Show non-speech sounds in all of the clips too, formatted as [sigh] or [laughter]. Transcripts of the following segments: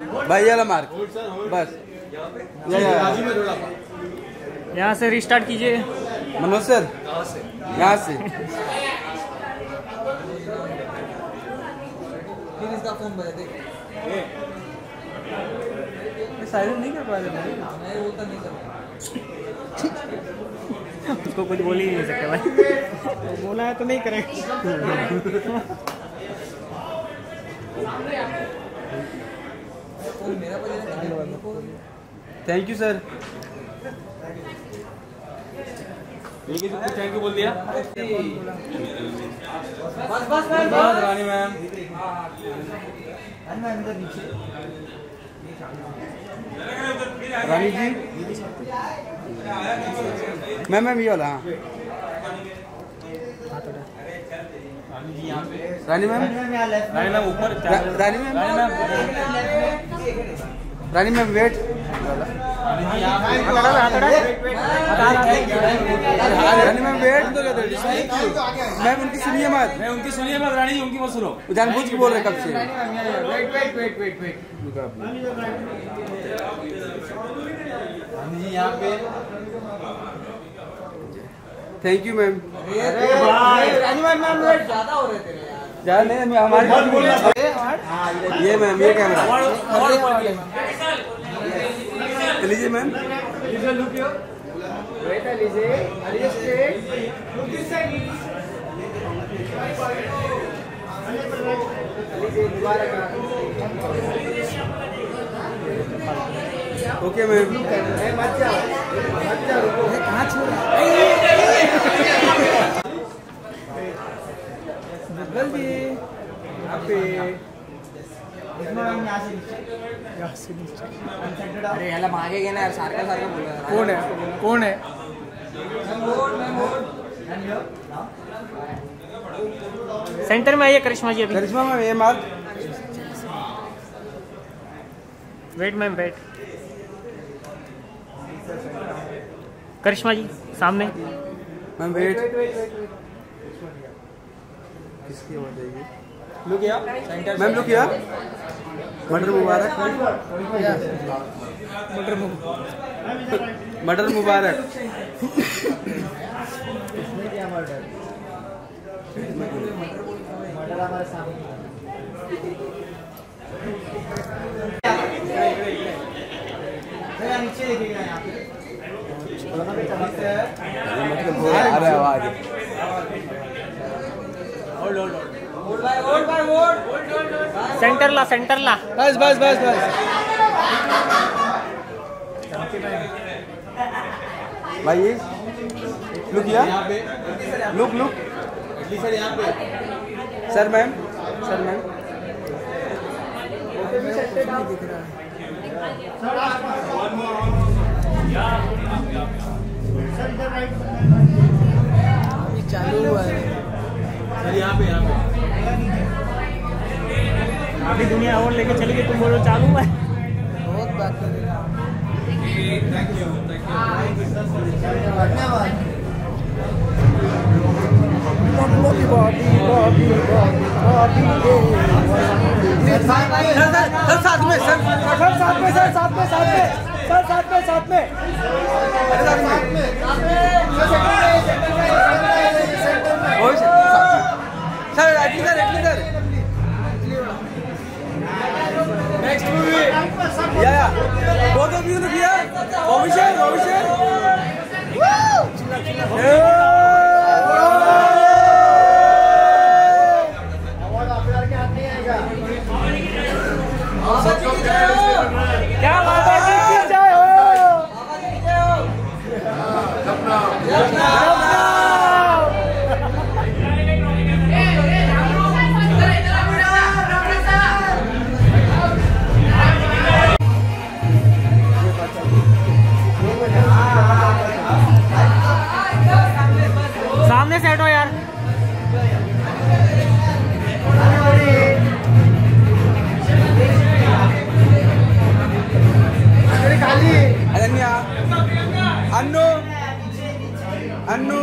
भाई ये ला मार्क। बस। यहाँ से रिस्टार्ट कीजिए। मनोज सर यहाँ से। फिर इसका फ़ोन बजा देख। साइलेंट नहीं कर पा रहे मैं बोलता नहीं कर उसको कुछ बोल ही नहीं सकते भाई। बोला है तो नहीं करेंगे। [laughs] फ़ोन मेरा बजा रहा है thank you sir thank you बोल दिया? बस बस बस Rani ma'am. Rani ji? Ma'am ma'am ये वाला हाँ। रानी मैम? रानी मैम ऊपर Rani ma'am? Rani ma'am Rani ma'am wait Rani ma'am wait ma'am उनकी सुनिए मत. मैं उनकी सुनिए मत रानी उनकी मत सुनो। जानबूझ के बोल रहे कब से? Wait wait wait wait wait जी यहाँ पे thank you ma'am Rani ma'am ma'am wait ज़्यादा हो रहे तेरे यार। यार नहीं मैं हमारे ये मैम ये कैमरा। लीजिए मैम। Okay ma'am. जाओ छोड़ अरे याला मागे घे ना यार सारखं सारखं बोल कौन है? कौन है? सेंटर में आइए करिश्मा जी अभी। करिश्मा मैम ये mark wait ma'am wait. Karishma ji सामने। Ma'am wait. किसकी आवाज़ आएगी लुक या सेंटर मैम लुक किया? मटर मुबारक। मटर मुबारक। नीचे देखिएगा यहाँ पे अरे आवाज़ वोट भाई वोट भाई वोट सेंटर ला सेंटर ला बस बस बस बस. भाई लुक पे लुक लुक सर यहाँ पे सर मैम सर मैम चालू हुआ है। सर यहाँ पे यहाँ पे। अभी दुनिया और लेके चली गई तुम बोलो चालू है बहुत बात हैं साथ में सर सर साथ में सर साथ में साथ में सर साथ में साथ में अरे साथ में सर सर एटली सामने से हटो यार। Ananya. Annu. Annu.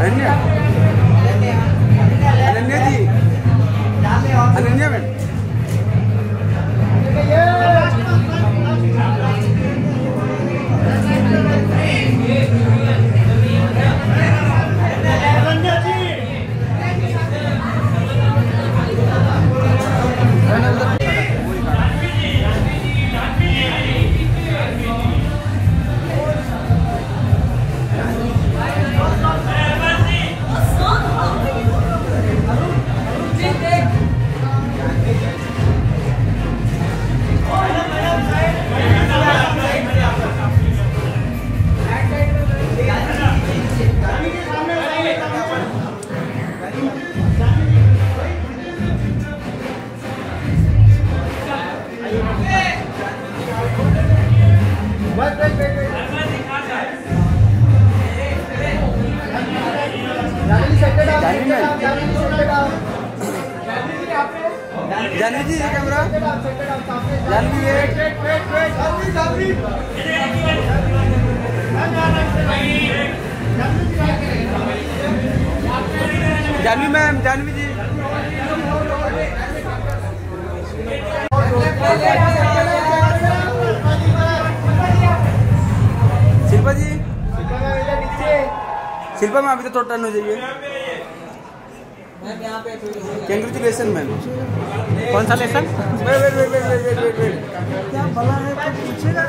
Ananya. Janhvi ji camera. Janhvi Janhvi ma'am Janhvi ji Shilpa ji. Shilpa ma'am, अभी तो थोड़ा टर्न हो जाइए। कंग्रेचुलेसन मैम कौन सा lesson wait wait wait wait wait wait wait क्या भला है? तो पूछेगा?